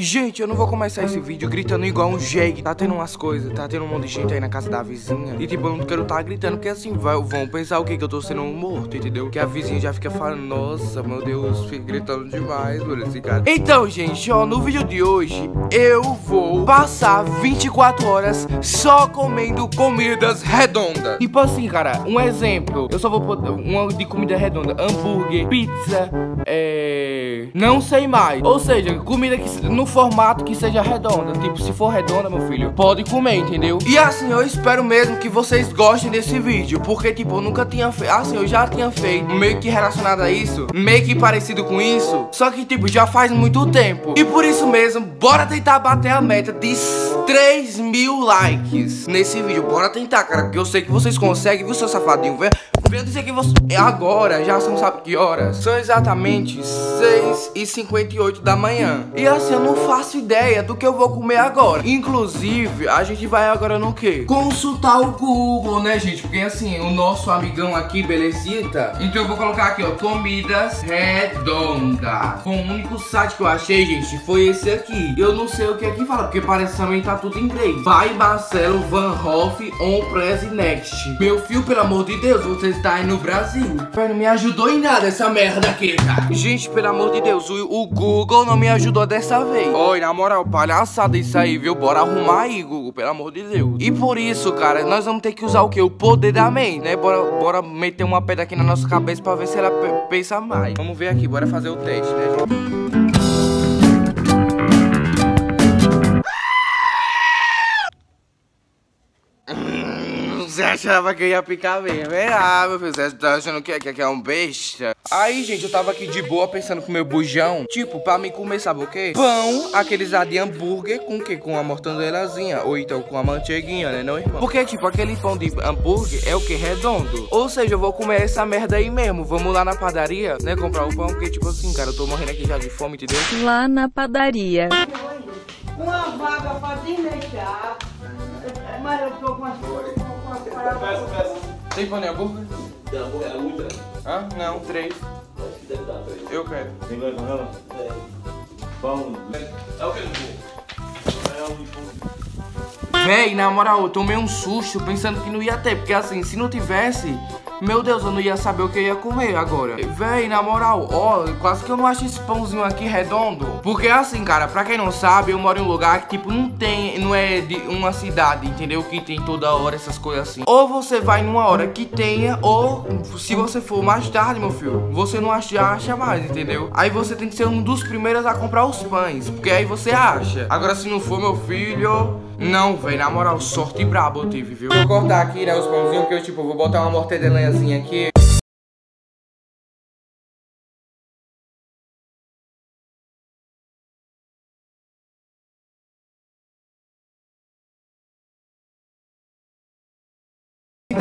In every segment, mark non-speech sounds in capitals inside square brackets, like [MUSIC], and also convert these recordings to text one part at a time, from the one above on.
Gente, eu não vou começar esse vídeo gritando igual um jegue. Tá tendo umas coisas, tá tendo um monte de gente aí na casa da vizinha. E tipo, eu não quero tá gritando, porque assim, vai, vão pensar o quê? Que eu tô sendo um morto, entendeu? Que a vizinha já fica falando, nossa, meu Deus, fica gritando demais por esse cara. Então, gente, ó, no vídeo de hoje, eu vou passar 24 horas só comendo comidas redondas. Tipo assim, cara, um exemplo. Eu só vou pôr uma de comida redonda. Hambúrguer, pizza, é... Não sei mais. Ou seja, comida que no formato que seja redonda. Tipo, se for redonda, meu filho, pode comer, entendeu? E assim, eu espero mesmo que vocês gostem desse vídeo. Porque, tipo, eu nunca tinha feito. Assim, eu já tinha feito meio que relacionado a isso. Meio que parecido com isso. Só que, tipo, já faz muito tempo. E por isso mesmo, bora tentar bater a meta de 3 mil likes nesse vídeo. Bora tentar, cara. Porque eu sei que vocês conseguem, viu, seu safadinho? Vem. Venho dizer que você... É agora, já você não sabe que horas. São exatamente 6 e 58 da manhã. E assim, eu não faço ideia do que eu vou comer agora. Inclusive, a gente vai agora no quê? Consultar o Google, né, gente? Porque assim, o nosso amigão aqui, belezita. Então eu vou colocar aqui, ó, comidas redondas. Com o único site que eu achei, gente, foi esse aqui. Eu não sei o que aqui fala, porque parece também tá tudo em inglês. Vai Marcelo Van Hoff on Press Next. Meu filho, pelo amor de Deus, vocês está aí no Brasil. Mas não me ajudou em nada essa merda aqui, cara. Gente, pelo amor de Deus, o, o Google não me ajudou dessa vez. Oi, na moral, palhaçada isso aí, viu? Bora arrumar aí, Google, pelo amor de Deus. E por isso, cara, nós vamos ter que usar o quê? O poder da mente, né? Bora, bora meter uma pedra aqui na nossa cabeça pra ver se ela pensa mais. Vamos ver aqui, bora fazer o teste, né, gente? Você achava que eu ia picar mesmo, é? Ah, meu filho, você tá achando que, que, que é um besta? Aí, gente, eu tava aqui de boa pensando com meu bujão. Tipo, pra me comer, sabe o quê? Pão, aqueles lá de hambúrguer com o quê? Com a mortandelazinha. Ou então com a manteiguinha, né, não, irmão? Porque, tipo, aquele pão de hambúrguer é o quê? Redondo. Ou seja, eu vou comer essa merda aí mesmo. Vamos lá na padaria, né? Comprar o pão, porque, tipo assim, cara, eu tô morrendo aqui já de fome, entendeu? Lá na padaria. Uma vaga pra desmechar. Mas eu tô com as Peça, peça. Tem pão de hambúrguer? Tem hambúrguer, é muito Hã? Não, três. Acho que deve dar três. Eu quero. Tem vai com ela? É. Pão. É o que ele É um Véi, na moral, eu tomei um susto pensando que não ia ter, porque assim, se não tivesse, meu Deus, eu não ia saber o que eu ia comer agora. Véi, na moral, ó, quase que eu não acho esse pãozinho aqui redondo. Porque assim, cara, pra quem não sabe, eu moro em um lugar que, tipo, não tem, não é de uma cidade, entendeu? Que tem toda hora essas coisas assim. Ou você vai numa hora que tenha, ou se você for mais tarde, meu filho, você não acha, acha mais, entendeu? Aí você tem que ser um dos primeiros a comprar os pães, porque aí você acha. Agora, se não for, meu filho... Não, velho, na moral, sorte brabo eu tive, viu? Vou cortar aqui, né, os pãozinhos, porque eu, tipo, vou botar uma mortedelinhazinha aqui.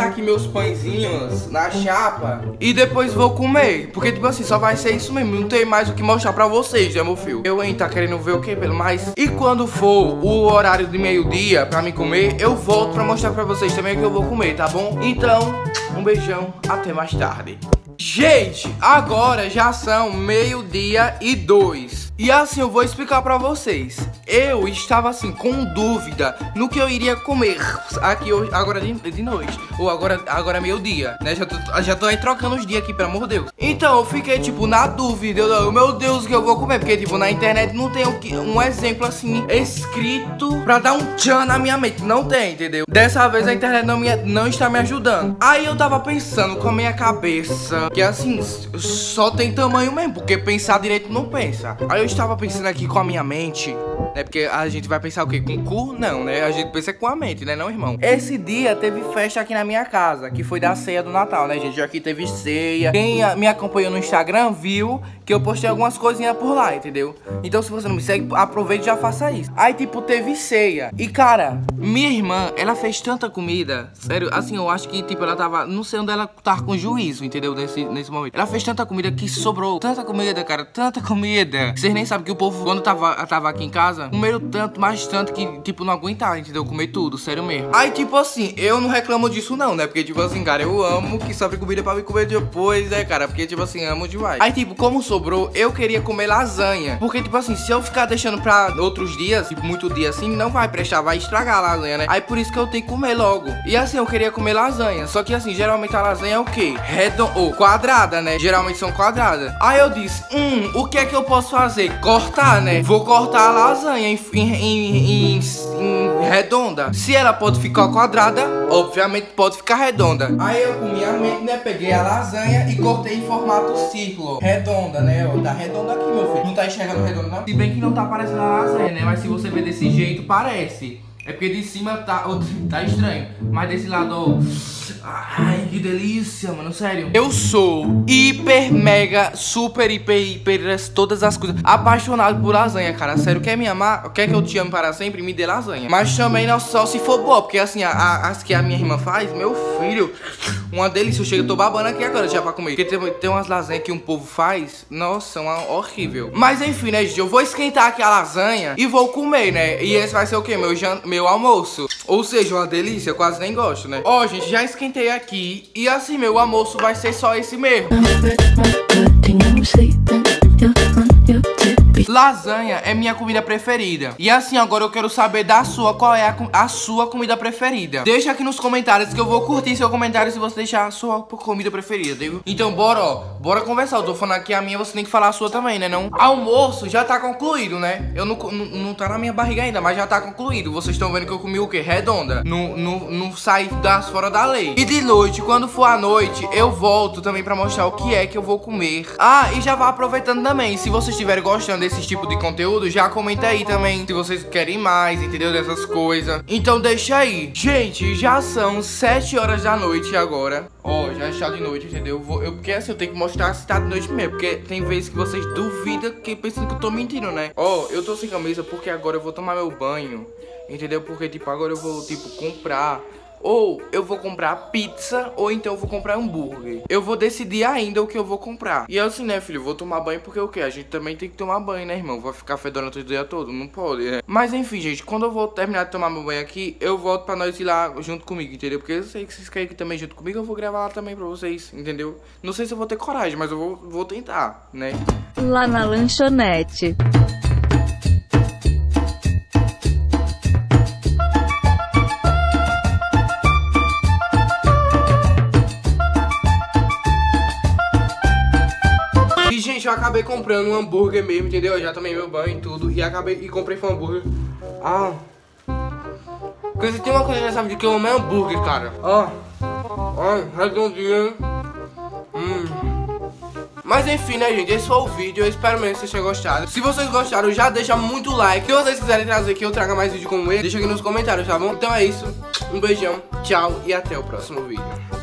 Aqui meus pãezinhos na chapa e depois vou comer. Porque, tipo assim, só vai ser isso mesmo. Não tem mais o que mostrar pra vocês, né, meu filho? Eu, hein, tá querendo ver o que pelo mais? E quando for o horário de meio-dia pra me comer, eu volto pra mostrar pra vocês também o que eu vou comer, tá bom? Então, um beijão, até mais tarde. Gente, agora já são meio-dia e dois. E assim eu vou explicar pra vocês. Eu estava assim com dúvida no que eu iria comer aqui hoje, agora de, de noite. Ou agora, agora meio-dia, né? Já tô, já tô aí trocando os dias aqui, pelo amor de Deus. Então eu fiquei tipo na dúvida. Eu, meu Deus, o que eu vou comer? Porque tipo na internet não tem um exemplo assim escrito pra dar um tchan na minha mente. Não tem, entendeu? Dessa vez a internet não, me, não está me ajudando. Aí eu tava pensando com a minha cabeça que assim só tem tamanho mesmo, porque pensar direito não pensa. Aí eu estava pensando aqui com a minha mente né? Porque a gente vai pensar o quê? Com o cu? Não, né? A gente pensa com a mente, né? Não, irmão? Esse dia teve festa aqui na minha casa, que foi da ceia do Natal, né, gente? Que teve ceia. Quem me acompanhou no Instagram viu que eu postei algumas coisinhas por lá, entendeu? Então, se você não me segue, aproveite e já faça isso. Aí, tipo, teve ceia. E, cara, minha irmã, ela fez tanta comida. Sério, assim, eu acho que, tipo, ela tava. Não sei onde ela tava com juízo, entendeu? Nesse, nesse momento. Ela fez tanta comida que sobrou. Tanta comida, cara. Tanta comida. Vocês nem sabem que o povo, quando tava, tava aqui em casa, comeram tanto, mais tanto que, tipo, não aguentava, entendeu? Comer tudo, sério mesmo. Aí, tipo assim, eu não reclamo disso não, né? Porque, tipo assim, cara, eu amo que sobre comida pra me comer depois, né, cara? Porque, tipo assim, amo demais. Aí, tipo, como sou sobrou, eu queria comer lasanha. Porque, tipo assim, se eu ficar deixando pra outros dias, tipo, muito dia assim, não vai prestar, vai estragar a lasanha, né? Aí por isso que eu tenho que comer logo. E assim, eu queria comer lasanha. Só que assim, geralmente a lasanha é o quê? Redonda ou quadrada, né? Geralmente são quadradas. Aí eu disse, hum, o que é que eu posso fazer? Cortar, né? Vou cortar a lasanha em, em, em, em redonda. Se ela pode ficar quadrada, obviamente pode ficar redonda. Aí eu com minha mente, né? Peguei a lasanha e cortei em formato círculo. Redonda, né? Ó, tá redonda aqui, meu filho. Não tá enxergando redonda, não? Se bem que não tá aparecendo a lasanha, né? Mas se você ver desse jeito, parece. É porque de cima tá, [LAUGHS] tá estranho. Mas desse lado, ó. Ai, que delícia, mano, sério. Eu sou hiper, mega, super, hiper, hiper, todas as coisas. Apaixonado por lasanha, cara. Sério, quer me amar? Quer que eu te ame para sempre? Me dê lasanha. Mas também não só se for boa. Porque assim, a, a, as que a minha irmã faz, meu filho, uma delícia. Eu chego, eu tô babando aqui agora já pra comer. Porque tem, tem umas lasanhas que um povo faz. Nossa, uma horrível. Mas enfim, né, gente? Eu vou esquentar aqui a lasanha e vou comer, né? E esse vai ser o quê? Meu, meu almoço. Ou seja, uma delícia. Eu quase nem gosto, né? Ó, oh, gente, já esquentei aqui. E assim, meu almoço vai ser só esse mesmo. Lasanha é minha comida preferida. E assim, agora eu quero saber da sua, qual é a, a, sua comida preferida. Deixa aqui nos comentários que eu vou curtir seu comentário se você deixar a sua comida preferida, viu? Então, bora, ó. Bora conversar. Eu tô falando aqui a minha, você tem que falar a sua também, né? Não? Almoço já tá concluído, né? Eu não, não, não tá na minha barriga ainda, mas já tá concluído. Vocês estão vendo que eu comi o quê? Redonda. Não, não, sai das fora da lei. E de noite, quando for a noite, eu volto também pra mostrar o que é que eu vou comer. Ah, e já vá aproveitando também. Se vocês estiverem gostando desse tipo de conteúdo, já comenta aí também se vocês querem mais, entendeu? Dessas coisas. Então deixa aí. Gente, já são 7 horas da noite agora. Ó, oh, já está de noite, entendeu? Eu vou, eu, porque assim, eu tenho que mostrar se tá de noite mesmo. Porque tem vezes que vocês duvidam que pensam que eu tô mentindo, né? Ó, oh, eu tô sem camisa porque agora eu vou tomar meu banho. Entendeu? Porque, tipo, agora eu vou, tipo, comprar ou eu vou comprar pizza, ou então eu vou comprar hambúrguer. Eu vou decidir ainda o que eu vou comprar. E assim, né, filho? Vou tomar banho porque o quê? A gente também tem que tomar banho, né, irmão? Vou ficar fedorento o dia todo? Não pode, né? Mas enfim, gente, quando eu vou terminar de tomar meu banho aqui, eu volto pra nós ir lá junto comigo, entendeu? Porque eu sei que vocês querem ir também junto comigo, eu vou gravar lá também pra vocês, entendeu? Não sei se eu vou ter coragem, mas eu vou, vou tentar, né? Lá na lanchonete. Acabei comprando um hambúrguer mesmo, entendeu? Eu já tomei meu banho e tudo. E acabei e comprei um hambúrguer. Ah. Porque tem uma coisa nessa vida que eu amo é hambúrguer, cara. Ó. Ó, redondinho. Hum. Mas enfim, né, gente? Esse foi o vídeo. Eu espero mesmo que vocês tenham gostado. Se vocês gostaram, já deixa muito like. Se vocês quiserem trazer que eu traga mais vídeo como esse, deixa aqui nos comentários, tá bom? Então é isso. Um beijão, tchau e até o próximo vídeo.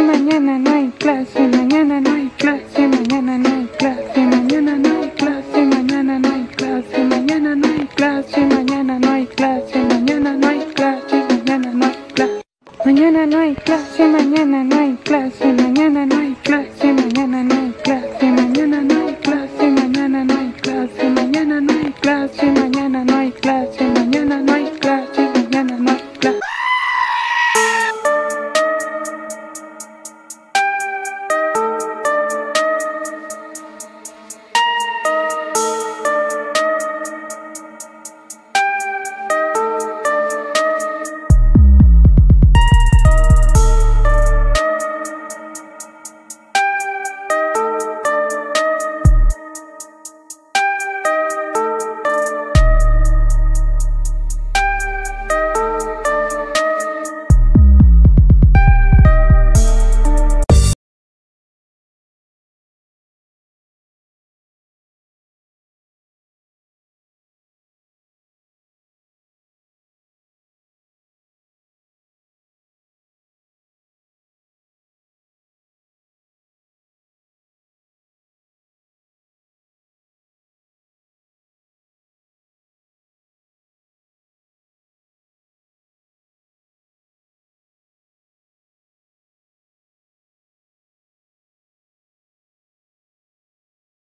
clase, mañana no hay clase, mañana no hay clase, mañana no hay clase, mañana no hay clase, mañana no hay clase, mañana no hay clase, mañana no hay clase, mañana no hay clase, mañana no hay clase, mañana no hay clase, mañana no hay clase, mañana no